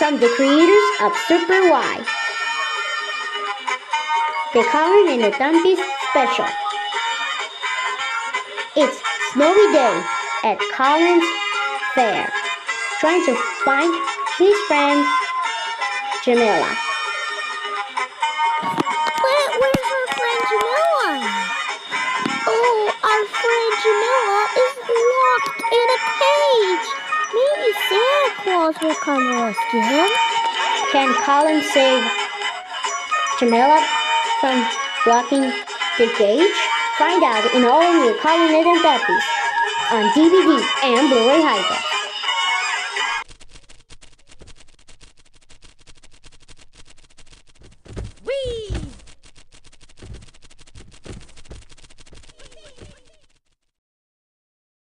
from the creators of Super Why. The Colin and the Dumpies special. It's snowy day at Colin's Fair, trying to find his friend Jamila. Where, where's our friend Jamila? Oh, our friend Jamila is locked in a cage. Claus will come rescue him. Can Colin save Jamila from blocking the cage? Find out in all new Colin and the on DVD and Blu-ray Hyper.